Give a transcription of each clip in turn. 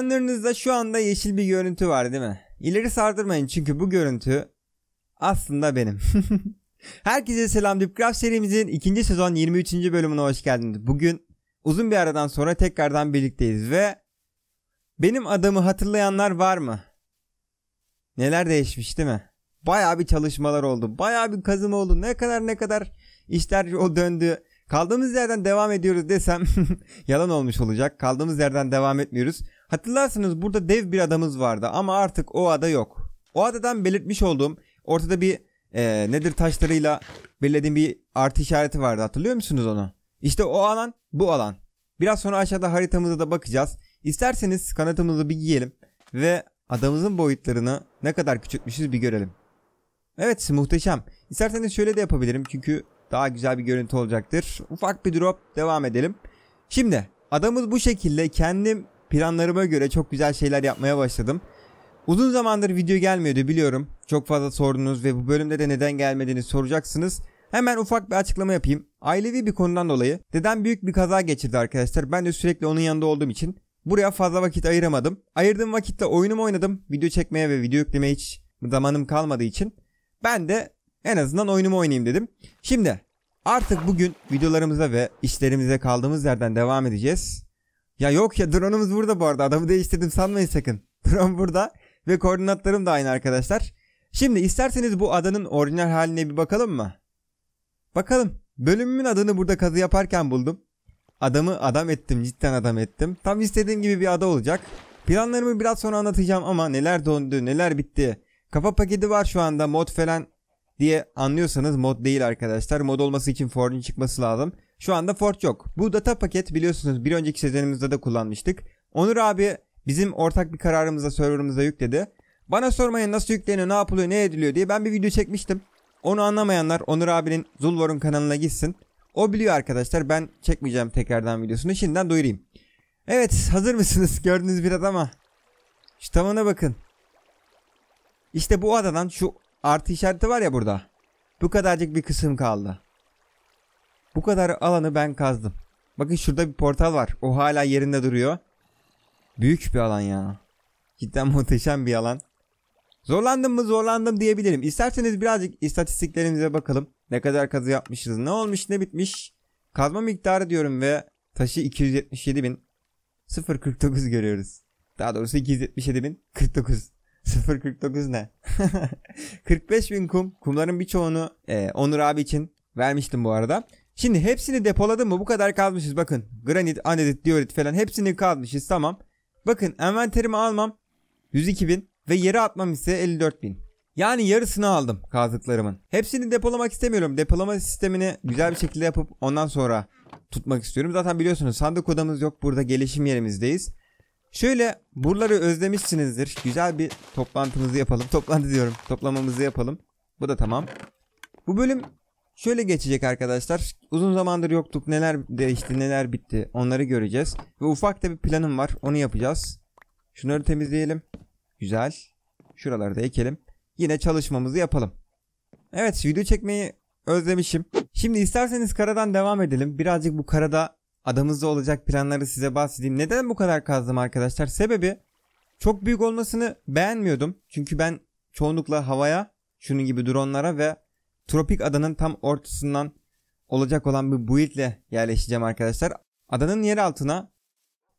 Ekranlarınızda şu anda yeşil bir görüntü var değil mi? İleri sardırmayın çünkü bu görüntü aslında benim. Herkese selam Dipcraft serimizin ikinci sezon 23. bölümüne hoş geldiniz. Bugün uzun bir aradan sonra tekrardan birlikteyiz ve benim adamı hatırlayanlar var mı? Neler değişmiş değil mi? Bayağı bir çalışmalar oldu. Bayağı bir kazım oldu. Ne kadar ne kadar işler o döndü. Kaldığımız yerden devam ediyoruz desem yalan olmuş olacak. Kaldığımız yerden devam etmiyoruz. Hatırlarsınız burada dev bir adamız vardı ama artık o ada yok. O adadan belirtmiş olduğum ortada bir e, nedir taşlarıyla belirlediğim bir artı işareti vardı hatırlıyor musunuz onu? İşte o alan bu alan. Biraz sonra aşağıda haritamıza da bakacağız. İsterseniz kanatımızı bir giyelim ve adamızın boyutlarını ne kadar küçültmüşüz bir görelim. Evet muhteşem. İsterseniz şöyle de yapabilirim çünkü daha güzel bir görüntü olacaktır. Ufak bir drop devam edelim. Şimdi adamız bu şekilde kendim planlarıma göre çok güzel şeyler yapmaya başladım. Uzun zamandır video gelmiyordu biliyorum. Çok fazla sordunuz ve bu bölümde de neden gelmediğini soracaksınız. Hemen ufak bir açıklama yapayım. Ailevi bir konudan dolayı dedem büyük bir kaza geçirdi arkadaşlar. Ben de sürekli onun yanında olduğum için buraya fazla vakit ayıramadım. Ayırdığım vakitte oyunumu oynadım. Video çekmeye ve video yüklemeye hiç zamanım kalmadığı için. Ben de en azından oyunumu oynayayım dedim. Şimdi artık bugün videolarımıza ve işlerimize kaldığımız yerden devam edeceğiz. Ya yok ya drone'umuz burada bu arada. Adamı değiştirdim sanmayın sakın. Drone burada ve koordinatlarım da aynı arkadaşlar. Şimdi isterseniz bu adanın orijinal haline bir bakalım mı? Bakalım. Bölümümün adını burada kazı yaparken buldum. Adamı adam ettim cidden adam ettim. Tam istediğim gibi bir ada olacak. Planlarımı biraz sonra anlatacağım ama neler dondu neler bitti. Kafa paketi var şu anda mod falan diye anlıyorsanız mod değil arkadaşlar. Mod olması için Forge'un çıkması lazım. Şu anda Forge yok. Bu data paket biliyorsunuz bir önceki sezonumuzda da kullanmıştık. Onur abi bizim ortak bir kararımızda serverımıza yükledi. Bana sormayın nasıl yükleniyor, ne yapılıyor, ne ediliyor diye ben bir video çekmiştim. Onu anlamayanlar Onur abinin Zulvor'un kanalına gitsin. O biliyor arkadaşlar. Ben çekmeyeceğim tekrardan videosunu. Şimdiden duyurayım. Evet hazır mısınız? Gördüğünüz bir adama. Şu tavana bakın. İşte bu adadan şu artı işareti var ya burada. Bu kadarcık bir kısım kaldı. Bu kadar alanı ben kazdım. Bakın şurada bir portal var. O hala yerinde duruyor. Büyük bir alan ya. Cidden muhteşem bir alan. Zorlandım mı zorlandım diyebilirim. İsterseniz birazcık istatistiklerimize bakalım. Ne kadar kazı yapmışız, ne olmuş, ne bitmiş. Kazma miktarı diyorum ve taşı 277 bin 0.49 görüyoruz. Daha doğrusu 277 bin 49. 0.49 ne? 45 bin kum. Kumların birçoğunu e, Onur abi için vermiştim bu arada. Şimdi hepsini depoladım mı bu kadar kazmışız bakın. Granit, anedit, diorit falan hepsini kazmışız tamam. Bakın envanterimi almam 102 bin ve yere atmam ise 54 bin. Yani yarısını aldım kazdıklarımın. Hepsini depolamak istemiyorum. Depolama sistemini güzel bir şekilde yapıp ondan sonra tutmak istiyorum. Zaten biliyorsunuz sandık odamız yok. Burada gelişim yerimizdeyiz. Şöyle buraları özlemişsinizdir. Güzel bir toplantımızı yapalım. Toplantı diyorum. Toplamamızı yapalım. Bu da tamam. Bu bölüm şöyle geçecek arkadaşlar. Uzun zamandır yoktuk. Neler değişti, neler bitti onları göreceğiz. Ve ufak da bir planım var. Onu yapacağız. Şunları temizleyelim. Güzel. Şuraları da ekelim. Yine çalışmamızı yapalım. Evet video çekmeyi özlemişim. Şimdi isterseniz karadan devam edelim. Birazcık bu karada adamızda olacak planları size bahsedeyim. Neden bu kadar kazdım arkadaşlar? Sebebi çok büyük olmasını beğenmiyordum. Çünkü ben çoğunlukla havaya, şunun gibi dronlara ve tropik adanın tam ortasından olacak olan bir build ile yerleşeceğim arkadaşlar. Adanın yer altına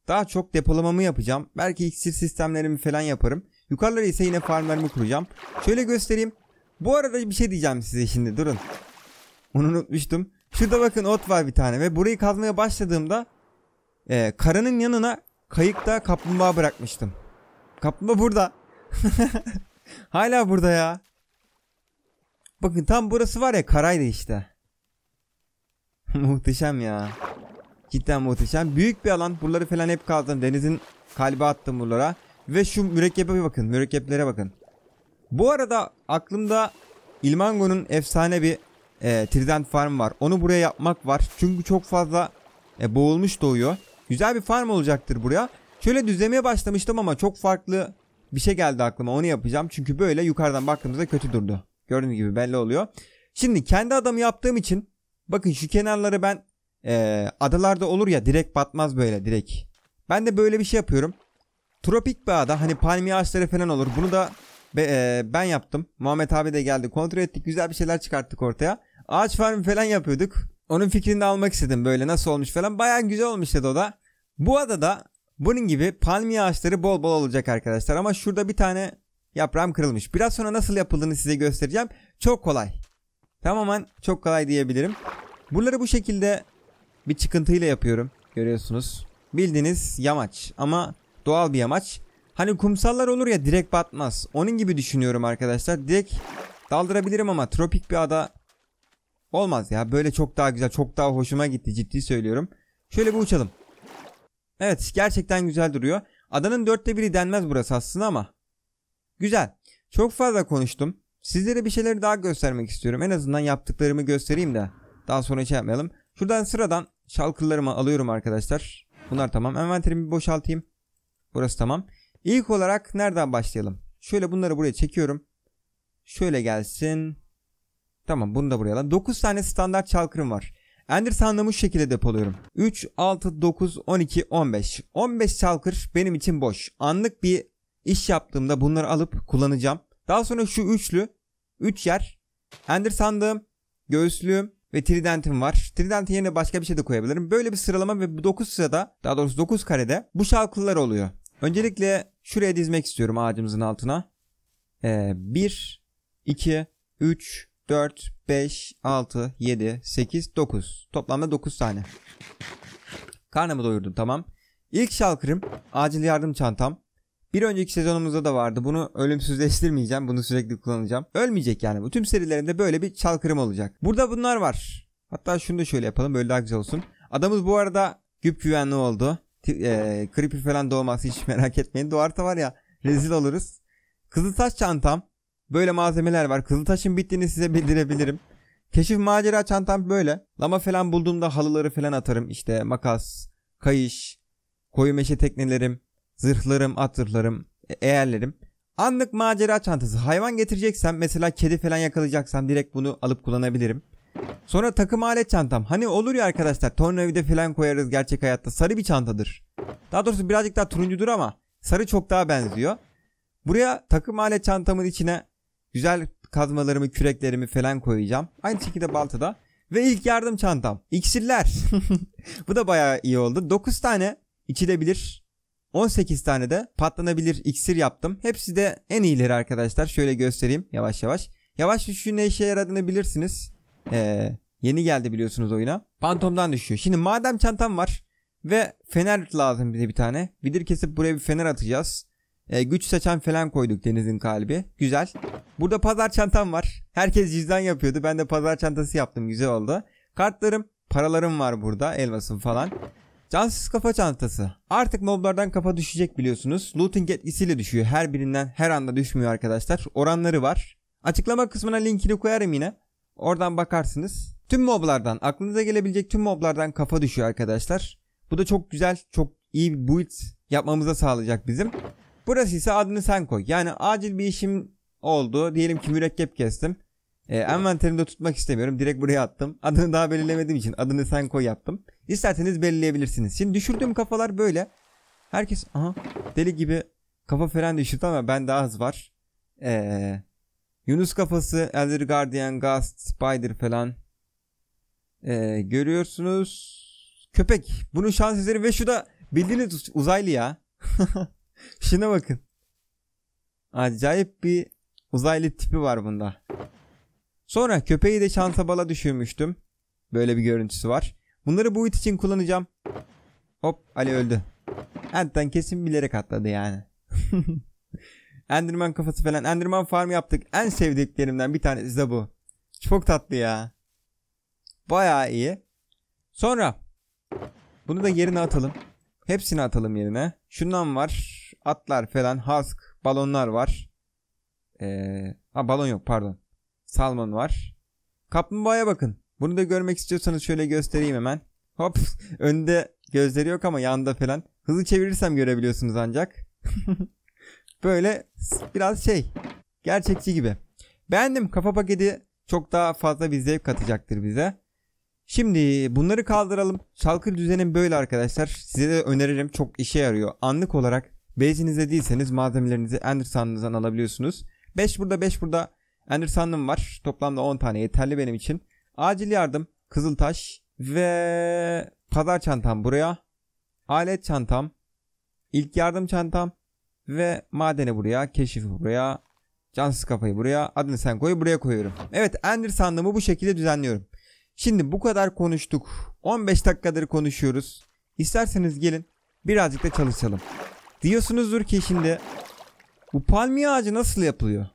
daha çok depolamamı yapacağım. Belki iksir sistemlerimi falan yaparım. Yukarılara ise yine farmlarımı kuracağım. Şöyle göstereyim. Bu arada bir şey diyeceğim size şimdi durun. Onu unutmuştum. Şurada bakın ot var bir tane ve burayı kazmaya başladığımda e, karanın yanına kayıkta kaplumbağa bırakmıştım. Kaplumbağa burada. Hala burada ya. Bakın tam burası var ya karaydı işte. muhteşem ya. Cidden muhteşem. Büyük bir alan. Buraları falan hep kazdım. Denizin kalbi attım buralara. Ve şu mürekkebe bir bakın. Mürekkeplere bakın. Bu arada aklımda Ilmango'nun efsane bir e, trident farm var. Onu buraya yapmak var. Çünkü çok fazla e, boğulmuş doğuyor. Güzel bir farm olacaktır buraya. Şöyle düzlemeye başlamıştım ama çok farklı bir şey geldi aklıma. Onu yapacağım. Çünkü böyle yukarıdan baktığımızda kötü durdu. Gördüğünüz gibi belli oluyor. Şimdi kendi adamı yaptığım için bakın şu kenarları ben e, adalarda olur ya direkt batmaz böyle direkt. Ben de böyle bir şey yapıyorum. Tropik bir ada hani palmiye ağaçları falan olur. Bunu da be, e, ben yaptım. Muhammed abi de geldi. Kontrol ettik. Güzel bir şeyler çıkarttık ortaya. Ağaç farmı falan yapıyorduk. Onun fikrini de almak istedim böyle nasıl olmuş falan. Baya güzel olmuş dedi o da. Bu adada bunun gibi palmiye ağaçları bol bol olacak arkadaşlar. Ama şurada bir tane yaprağım kırılmış. Biraz sonra nasıl yapıldığını size göstereceğim. Çok kolay. Tamamen çok kolay diyebilirim. Buraları bu şekilde bir çıkıntıyla yapıyorum. Görüyorsunuz. Bildiğiniz yamaç ama doğal bir yamaç. Hani kumsallar olur ya direkt batmaz. Onun gibi düşünüyorum arkadaşlar. Direkt daldırabilirim ama tropik bir ada olmaz ya. Böyle çok daha güzel, çok daha hoşuma gitti ciddi söylüyorum. Şöyle bir uçalım. Evet gerçekten güzel duruyor. Adanın dörtte biri denmez burası aslında ama. Güzel. Çok fazla konuştum. Sizlere bir şeyleri daha göstermek istiyorum. En azından yaptıklarımı göstereyim de. Daha sonra şey yapmayalım. Şuradan sıradan şalkırlarımı alıyorum arkadaşlar. Bunlar tamam. Envanterimi boşaltayım. Burası tamam. İlk olarak nereden başlayalım? Şöyle bunları buraya çekiyorum. Şöyle gelsin. Tamam bunu da buraya alalım. 9 tane standart çalkırım var. Ender sandığımı şu şekilde depoluyorum. 3, 6, 9, 12, 15. 15 çalkır benim için boş. Anlık bir iş yaptığımda bunları alıp kullanacağım. Daha sonra şu üçlü 3 yer Ender sandığım, göğüslüğüm ve tridentim var. Tridentin yerine başka bir şey de koyabilirim. Böyle bir sıralama ve bu 9 sırada daha doğrusu 9 karede bu şalkılar oluyor. Öncelikle şuraya dizmek istiyorum ağacımızın altına. Ee, 1, 2, 3, 4, 5, 6, 7, 8, 9. Toplamda 9 tane. Karnımı doyurdum tamam. İlk şalkırım acil yardım çantam. Bir önceki sezonumuzda da vardı. Bunu ölümsüzleştirmeyeceğim. Bunu sürekli kullanacağım. Ölmeyecek yani. Bu tüm serilerinde böyle bir çalkırım olacak. Burada bunlar var. Hatta şunu da şöyle yapalım. Böyle daha güzel olsun. Adamız bu arada güp güvenli oldu. E, creeper falan doğması hiç merak etmeyin. Doğarsa var ya rezil oluruz. Kızıltaş çantam. Böyle malzemeler var. Kızıltaşın bittiğini size bildirebilirim. Keşif macera çantam böyle. Lama falan bulduğumda halıları falan atarım. İşte makas, kayış, koyu meşe teknelerim, zırhlarım, at zırhlarım, e, eğerlerim. Anlık macera çantası. Hayvan getireceksem mesela kedi falan yakalayacaksam direkt bunu alıp kullanabilirim. Sonra takım alet çantam. Hani olur ya arkadaşlar tornavida falan koyarız gerçek hayatta. Sarı bir çantadır. Daha doğrusu birazcık daha turuncudur ama sarı çok daha benziyor. Buraya takım alet çantamın içine güzel kazmalarımı, küreklerimi falan koyacağım. Aynı şekilde baltada. Ve ilk yardım çantam. İksirler. Bu da bayağı iyi oldu. 9 tane içilebilir 18 tane de patlanabilir iksir yaptım. Hepsi de en iyileri arkadaşlar. Şöyle göstereyim yavaş yavaş. Yavaş düşüşün ne işe yaradığını bilirsiniz. Ee, yeni geldi biliyorsunuz oyuna. Pantomdan düşüyor. Şimdi madem çantam var ve fener lazım bize bir tane. Vidir kesip buraya bir fener atacağız. Ee, güç saçan falan koyduk denizin kalbi. Güzel. Burada pazar çantam var. Herkes cüzdan yapıyordu. Ben de pazar çantası yaptım. Güzel oldu. Kartlarım, paralarım var burada. Elmasım falan. Cansız kafa çantası. Artık moblardan kafa düşecek biliyorsunuz. Looting etkisiyle düşüyor. Her birinden her anda düşmüyor arkadaşlar. Oranları var. Açıklama kısmına linkini koyarım yine. Oradan bakarsınız. Tüm moblardan aklınıza gelebilecek tüm moblardan kafa düşüyor arkadaşlar. Bu da çok güzel, çok iyi bir build yapmamıza sağlayacak bizim. Burası ise adını sen koy. Yani acil bir işim oldu. Diyelim ki mürekkep kestim. E, envanterimde tutmak istemiyorum. Direkt buraya attım. Adını daha belirlemediğim için adını sen koy yaptım. İsterseniz belirleyebilirsiniz. Şimdi düşürdüğüm kafalar böyle. Herkes aha deli gibi kafa falan düşürdü ama ben daha hız var. Ee, Yunus kafası, Elder Guardian, Ghost, Spider falan. Ee, görüyorsunuz. Köpek. Bunun şans eseri ve şu da bildiğiniz uzaylı ya. Şuna bakın. Acayip bir uzaylı tipi var bunda. Sonra köpeği de şansa bala düşürmüştüm. Böyle bir görüntüsü var. Bunları bu it için kullanacağım. Hop Ali öldü. Ent'ten kesin bilerek atladı yani. Enderman kafası falan. Enderman farm yaptık. En sevdiklerimden bir tanesi de bu. Çok tatlı ya. Baya iyi. Sonra bunu da yerine atalım. Hepsini atalım yerine. Şundan var. Atlar falan. Husk. Balonlar var. Ee, ha balon yok pardon. Salmon var. Kaplumbağaya bakın. Bunu da görmek istiyorsanız şöyle göstereyim hemen. Hop önde gözleri yok ama yanında falan. Hızlı çevirirsem görebiliyorsunuz ancak. Böyle biraz şey gerçekçi gibi. Beğendim kafa paketi çok daha fazla bir zevk katacaktır bize. Şimdi bunları kaldıralım. Şalkır düzenim böyle arkadaşlar. Size de öneririm çok işe yarıyor. Anlık olarak Base'inizde değilseniz malzemelerinizi Ender sandığınızdan alabiliyorsunuz. 5 burada 5 burada Ender sandım var. Toplamda 10 tane yeterli benim için. Acil yardım, Kızıltaş ve pazar çantam buraya. Alet çantam, ilk yardım çantam ve madeni buraya, keşifi buraya, cansız kafayı buraya, adını sen koy buraya koyuyorum. Evet Ender bu şekilde düzenliyorum. Şimdi bu kadar konuştuk. 15 dakikadır konuşuyoruz. İsterseniz gelin birazcık da çalışalım. Diyorsunuzdur ki şimdi bu palmiye ağacı nasıl yapılıyor?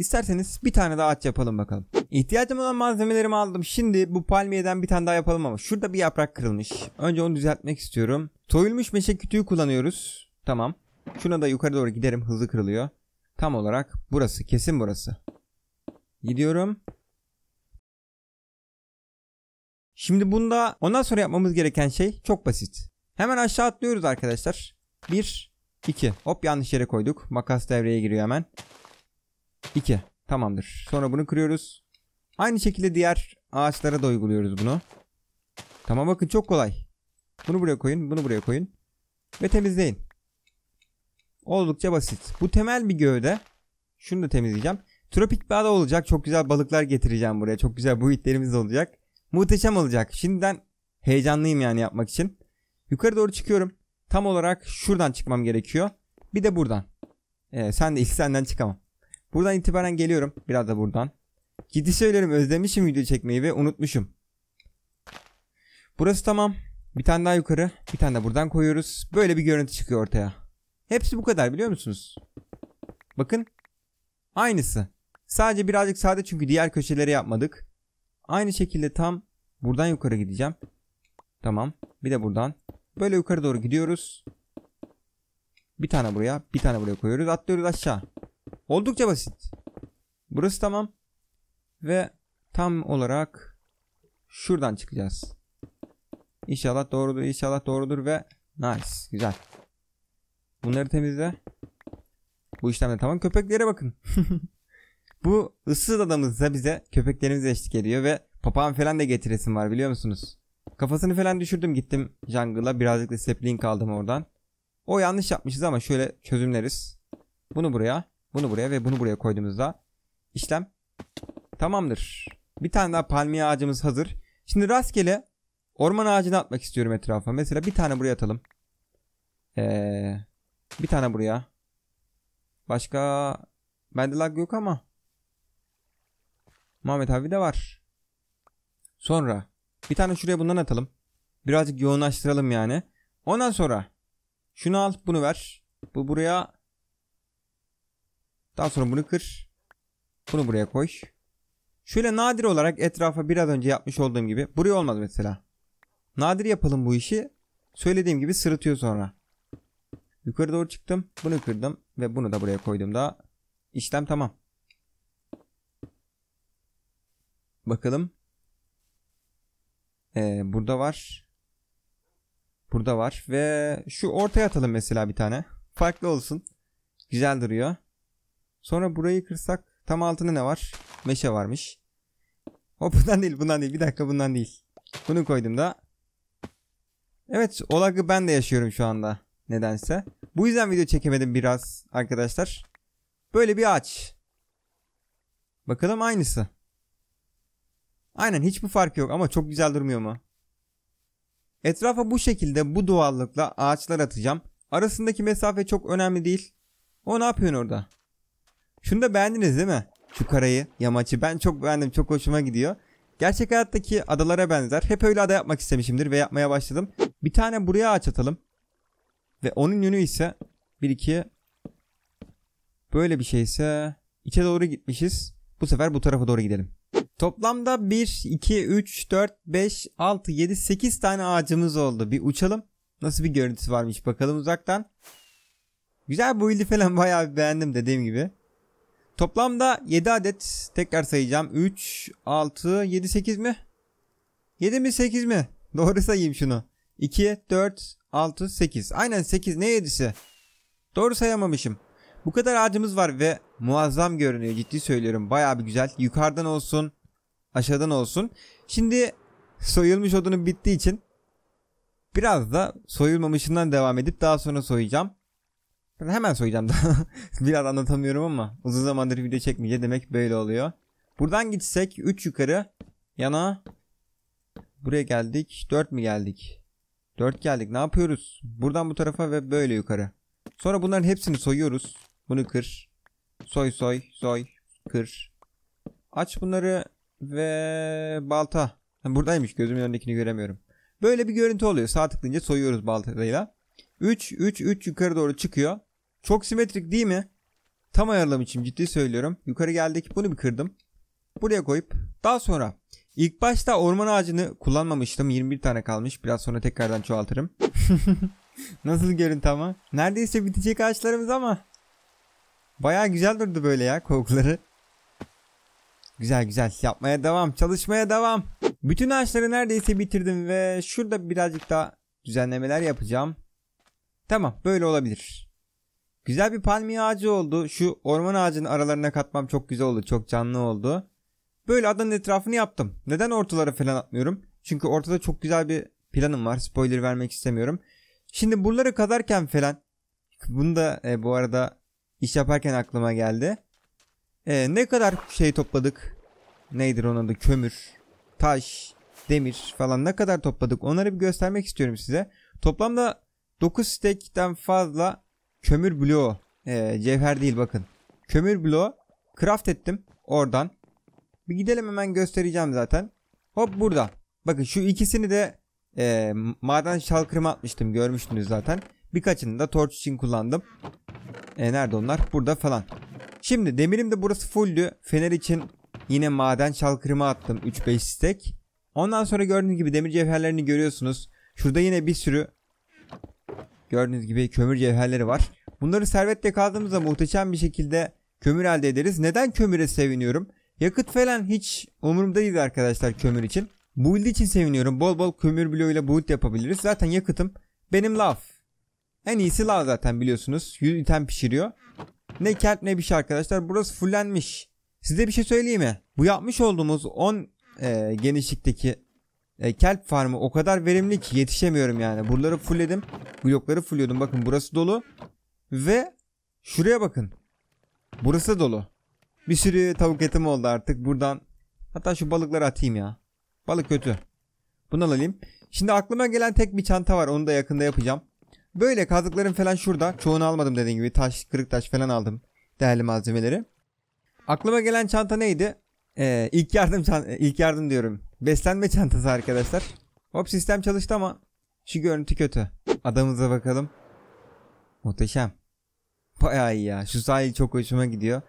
İsterseniz bir tane daha ağaç yapalım bakalım. İhtiyacım olan malzemelerimi aldım. Şimdi bu palmiyeden bir tane daha yapalım ama şurada bir yaprak kırılmış. Önce onu düzeltmek istiyorum. Soyulmuş meşe kütüğü kullanıyoruz. Tamam. Şuna da yukarı doğru giderim. Hızlı kırılıyor. Tam olarak burası. Kesin burası. Gidiyorum. Şimdi bunda ondan sonra yapmamız gereken şey çok basit. Hemen aşağı atlıyoruz arkadaşlar. 1, 2. Hop yanlış yere koyduk. Makas devreye giriyor hemen. 2. Tamamdır. Sonra bunu kırıyoruz. Aynı şekilde diğer ağaçlara da uyguluyoruz bunu. Tamam bakın çok kolay. Bunu buraya koyun, bunu buraya koyun. Ve temizleyin. Oldukça basit. Bu temel bir gövde. Şunu da temizleyeceğim. Tropik bir ada olacak. Çok güzel balıklar getireceğim buraya. Çok güzel buitlerimiz olacak. Muhteşem olacak. Şimdiden heyecanlıyım yani yapmak için. Yukarı doğru çıkıyorum. Tam olarak şuradan çıkmam gerekiyor. Bir de buradan. Ee, sen de ilk senden çıkamam. Buradan itibaren geliyorum. Biraz da buradan. Ciddi söylerim özlemişim video çekmeyi ve unutmuşum. Burası tamam. Bir tane daha yukarı. Bir tane de buradan koyuyoruz. Böyle bir görüntü çıkıyor ortaya. Hepsi bu kadar biliyor musunuz? Bakın. Aynısı. Sadece birazcık sade çünkü diğer köşeleri yapmadık. Aynı şekilde tam buradan yukarı gideceğim. Tamam. Bir de buradan. Böyle yukarı doğru gidiyoruz. Bir tane buraya, bir tane buraya koyuyoruz. Atlıyoruz aşağı. Oldukça basit. Burası tamam. Ve tam olarak şuradan çıkacağız. İnşallah doğrudur, inşallah doğrudur ve nice, güzel. Bunları temizle. Bu işlemde tamam. Köpeklere bakın. Bu ıssız adamızda bize köpeklerimiz eşlik ediyor ve papağan falan da getiresim var biliyor musunuz? Kafasını falan düşürdüm gittim jungle'a birazcık da sapling aldım oradan. O yanlış yapmışız ama şöyle çözümleriz. Bunu buraya, bunu buraya ve bunu buraya koyduğumuzda işlem tamamdır. Bir tane daha palmiye ağacımız hazır. Şimdi rastgele orman ağacını atmak istiyorum etrafa. Mesela bir tane buraya atalım. Ee, bir tane buraya. Başka bende lag yok ama. Muhammed abi de var. Sonra bir tane şuraya bundan atalım. Birazcık yoğunlaştıralım yani. Ondan sonra şunu al bunu ver. Bu buraya. Daha sonra bunu kır. Bunu buraya koy. Şöyle nadir olarak etrafa biraz önce yapmış olduğum gibi. Buraya olmaz mesela. Nadir yapalım bu işi. Söylediğim gibi sırıtıyor sonra. Yukarı doğru çıktım. Bunu kırdım. Ve bunu da buraya koydum da. işlem tamam. Bakalım. Ee, burada var. Burada var. Ve şu ortaya atalım mesela bir tane. Farklı olsun. Güzel duruyor. Sonra burayı kırsak tam altında ne var? Meşe varmış. O bundan değil bundan değil. Bir dakika bundan değil. Bunu koydum da. Evet olagı ben de yaşıyorum şu anda. Nedense. Bu yüzden video çekemedim biraz arkadaşlar. Böyle bir ağaç. Bakalım aynısı. Aynen hiçbir fark yok ama çok güzel durmuyor mu? Etrafa bu şekilde bu doğallıkla ağaçlar atacağım. Arasındaki mesafe çok önemli değil. O ne yapıyorsun orada? Şunu da beğendiniz değil mi? Şu karayı, yamaçı ben çok beğendim. Çok hoşuma gidiyor. Gerçek hayattaki adalara benzer. Hep öyle ada yapmak istemişimdir ve yapmaya başladım. Bir tane buraya ağaç atalım. Ve onun yönü ise 1 2 böyle bir şeyse içe doğru gitmişiz. Bu sefer bu tarafa doğru gidelim. Toplamda 1, 2, 3, 4, 5, 6, 7, 8 tane ağacımız oldu. Bir uçalım. Nasıl bir görüntüsü varmış bakalım uzaktan. Güzel bu ildi falan bayağı beğendim dediğim gibi. Toplamda 7 adet tekrar sayacağım. 3, 6, 7, 8 mi? 7 mi 8 mi? Doğru sayayım şunu. 2, 4, 6, 8. Aynen 8 ne 7'si? Doğru sayamamışım. Bu kadar ağacımız var ve muazzam görünüyor ciddi söylüyorum. Bayağı bir güzel. Yukarıdan olsun, aşağıdan olsun. Şimdi soyulmuş odunu bittiği için biraz da soyulmamışından devam edip daha sonra soyacağım. Ben hemen soyacağım da. Biraz anlatamıyorum ama uzun zamandır video çekmeyince demek böyle oluyor. Buradan gitsek 3 yukarı yana buraya geldik. 4 mi geldik? 4 geldik. Ne yapıyoruz? Buradan bu tarafa ve böyle yukarı. Sonra bunların hepsini soyuyoruz. Bunu kır. Soy soy soy kır. Aç bunları ve balta. buradaymış gözümün önündekini göremiyorum. Böyle bir görüntü oluyor. Sağ tıklayınca soyuyoruz baltayla. 3 3 3 yukarı doğru çıkıyor. Çok simetrik değil mi? Tam ayarlamışım ciddi söylüyorum. Yukarı geldik bunu bir kırdım. Buraya koyup daha sonra ilk başta orman ağacını kullanmamıştım. 21 tane kalmış. Biraz sonra tekrardan çoğaltırım. Nasıl görüntü ama? Neredeyse bitecek ağaçlarımız ama. Baya güzel durdu böyle ya kokuları. Güzel güzel yapmaya devam çalışmaya devam. Bütün ağaçları neredeyse bitirdim ve şurada birazcık daha düzenlemeler yapacağım. Tamam böyle olabilir. Güzel bir palmiye ağacı oldu. Şu orman ağacının aralarına katmam çok güzel oldu. Çok canlı oldu. Böyle adanın etrafını yaptım. Neden ortalara falan atmıyorum? Çünkü ortada çok güzel bir planım var. Spoiler vermek istemiyorum. Şimdi buraları kazarken falan bunu da e, bu arada iş yaparken aklıma geldi. E, ne kadar şey topladık? Neydir onun adı? Kömür, taş, demir falan ne kadar topladık? Onları bir göstermek istiyorum size. Toplamda 9 stekten fazla kömür bloğu. E, cevher değil bakın. Kömür bloğu craft ettim oradan. Bir gidelim hemen göstereceğim zaten. Hop burada. Bakın şu ikisini de e, maden şalkırıma atmıştım görmüştünüz zaten. Birkaçını da torç için kullandım. E, nerede onlar? Burada falan. Şimdi demirim de burası fulldü. Fener için yine maden şalkırıma attım 3-5 stek. Ondan sonra gördüğünüz gibi demir cevherlerini görüyorsunuz. Şurada yine bir sürü gördüğünüz gibi kömür cevherleri var. Bunları servetle kaldığımızda muhteşem bir şekilde kömür elde ederiz. Neden kömüre seviniyorum? Yakıt falan hiç umurumda değil arkadaşlar kömür için. Build için seviniyorum. Bol bol kömür bloğuyla build yapabiliriz. Zaten yakıtım benim lav. En iyisi lav zaten biliyorsunuz. 100 item pişiriyor. Ne kent ne bir şey arkadaşlar. Burası fullenmiş. Size bir şey söyleyeyim mi? Bu yapmış olduğumuz 10 e, genişlikteki e, kelp farmı o kadar verimli ki yetişemiyorum yani. Buraları fullledim. Blokları fullliyordum. Bakın burası dolu. Ve şuraya bakın. Burası dolu. Bir sürü tavuk etim oldu artık. Buradan hatta şu balıkları atayım ya. Balık kötü. Bunu alayım. Şimdi aklıma gelen tek bir çanta var. Onu da yakında yapacağım. Böyle kazıklarım falan şurada. Çoğunu almadım dediğim gibi. Taş, kırık taş falan aldım. Değerli malzemeleri. Aklıma gelen çanta neydi? Ee, ilk yardım çanta, ilk yardım diyorum. Beslenme çantası arkadaşlar. Hop sistem çalıştı ama şu görüntü kötü. Adamıza bakalım. Muhteşem. Bayağı iyi ya. Şu sahil çok hoşuma gidiyor.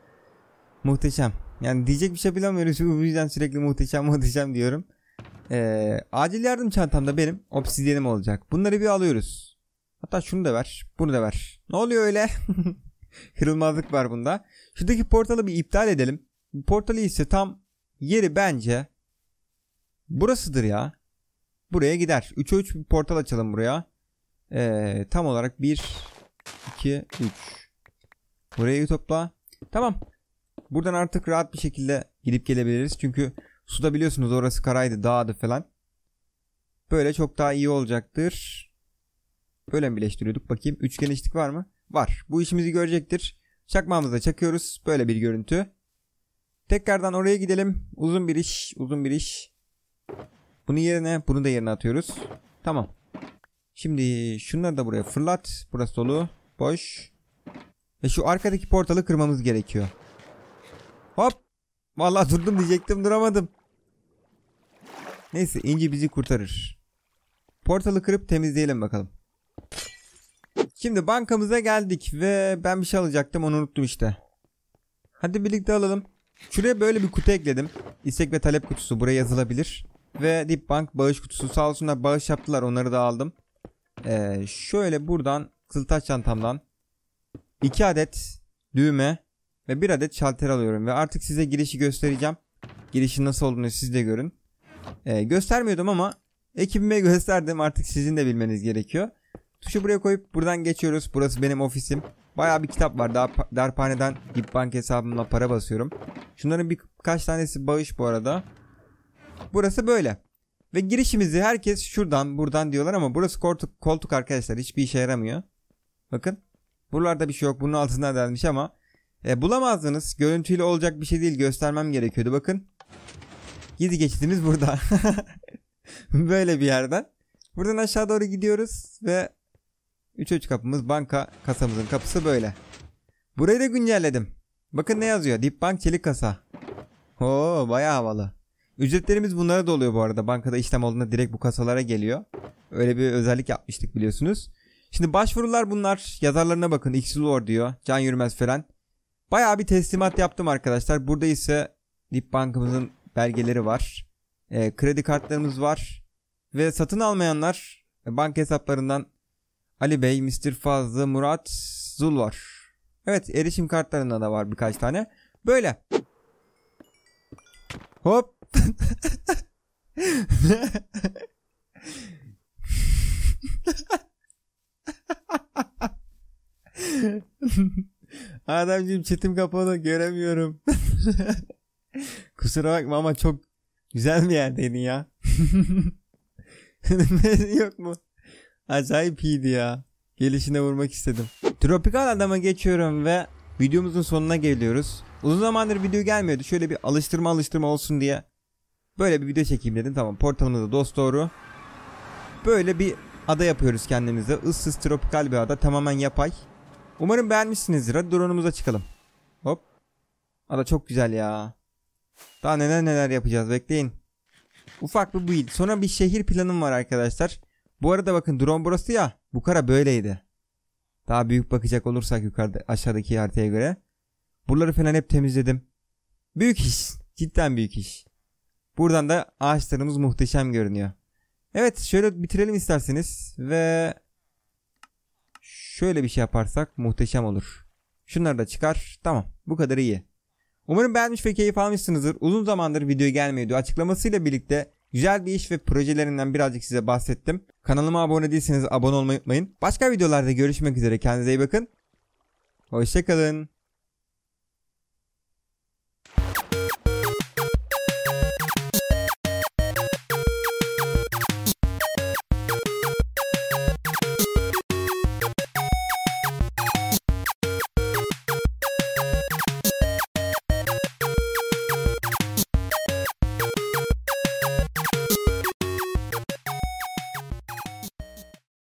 Muhteşem. Yani diyecek bir şey bulamıyoruz. Bu yüzden sürekli muhteşem muhteşem diyorum. Ee, acil yardım çantamda benim obsidyenim olacak. Bunları bir alıyoruz. Hatta şunu da ver. Bunu da ver. Ne oluyor öyle? Kırılmazlık var bunda. Şuradaki portalı bir iptal edelim. Portalı ise tam yeri bence burasıdır ya. Buraya gider. 3'e 3 bir portal açalım buraya. Ee, tam olarak 1 2 3 Burayı topla. Tamam. Buradan artık rahat bir şekilde gidip gelebiliriz. Çünkü suda biliyorsunuz orası karaydı, dağdı falan. Böyle çok daha iyi olacaktır. Böyle mi birleştiriyorduk? Bakayım. Üç genişlik var mı? Var. Bu işimizi görecektir. Çakmağımızı çakıyoruz. Böyle bir görüntü. Tekrardan oraya gidelim. Uzun bir iş. Uzun bir iş. Bunu yerine bunu da yerine atıyoruz. Tamam. Şimdi şunları da buraya fırlat. Burası dolu. Boş. Ve şu arkadaki portalı kırmamız gerekiyor. Hop. Vallahi durdum diyecektim duramadım. Neyse inci bizi kurtarır. Portalı kırıp temizleyelim bakalım. Şimdi bankamıza geldik ve ben bir şey alacaktım onu unuttum işte. Hadi birlikte alalım. Şuraya böyle bir kutu ekledim. İstek ve talep kutusu buraya yazılabilir. Ve Deep Bank bağış kutusu sağ olsunlar bağış yaptılar onları da aldım. Ee, şöyle buradan kızıltaş çantamdan 2 adet düğme ve 1 adet şalter alıyorum. Ve artık size girişi göstereceğim. Girişin nasıl olduğunu siz de görün. Ee, göstermiyordum ama ekibime gösterdim artık sizin de bilmeniz gerekiyor. Tuşu buraya koyup buradan geçiyoruz. Burası benim ofisim. Baya bir kitap var. Daha darphaneden Deep Bank hesabımla para basıyorum. Şunların birkaç tanesi bağış bu arada. Burası böyle. Ve girişimizi herkes şuradan buradan diyorlar ama burası koltuk, koltuk arkadaşlar. Hiçbir işe yaramıyor. Bakın. Buralarda bir şey yok. Bunun altında delmiş ama e, bulamazdınız. Görüntüyle olacak bir şey değil. Göstermem gerekiyordu. Bakın. Gidi geçtiniz burada. Böyle bir yerden. Buradan aşağı doğru gidiyoruz ve 3 3 kapımız banka kasamızın kapısı böyle. Burayı da güncelledim. Bakın ne yazıyor? Dip Bank çelik kasa. Oo bayağı havalı. Ücretlerimiz bunlara da oluyor bu arada. Bankada işlem olduğunda direkt bu kasalara geliyor. Öyle bir özellik yapmıştık biliyorsunuz. Şimdi başvurular bunlar. Yazarlarına bakın. Xlor diyor. Can Yürümez falan. Bayağı bir teslimat yaptım arkadaşlar. Burada ise Dip Bank'ımızın belgeleri var. E, kredi kartlarımız var. Ve satın almayanlar e, banka hesaplarından Ali Bey, Mr. Fazlı, Murat, Zul var. Evet erişim kartlarında da var birkaç tane. Böyle. Hop. Adamcığım çetim kapalı göremiyorum. Kusura bakma ama çok güzel bir yerdeydin ya. Yok mu? Acayip iyiydi ya. Gelişine vurmak istedim. Tropikal adama geçiyorum ve videomuzun sonuna geliyoruz. Uzun zamandır video gelmiyordu. Şöyle bir alıştırma alıştırma olsun diye böyle bir video çekeyim dedim. Tamam portalımız da dost doğru. Böyle bir ada yapıyoruz kendimize. Issız tropikal bir ada. Tamamen yapay. Umarım beğenmişsinizdir. Hadi drone'umuza çıkalım. Hop. Ada çok güzel ya. Daha neler neler yapacağız bekleyin. Ufak bir build. Sonra bir şehir planım var arkadaşlar. Bu arada bakın drone burası ya. Bu kara böyleydi. Daha büyük bakacak olursak yukarıda aşağıdaki haritaya göre. Buraları falan hep temizledim. Büyük iş. Cidden büyük iş. Buradan da ağaçlarımız muhteşem görünüyor. Evet şöyle bitirelim isterseniz. Ve şöyle bir şey yaparsak muhteşem olur. Şunları da çıkar. Tamam bu kadar iyi. Umarım beğenmiş ve keyif almışsınızdır. Uzun zamandır video gelmiyordu. Açıklamasıyla birlikte güzel bir iş ve projelerinden birazcık size bahsettim. Kanalıma abone değilseniz abone olmayı unutmayın. Başka videolarda görüşmek üzere. Kendinize iyi bakın. Hoşçakalın.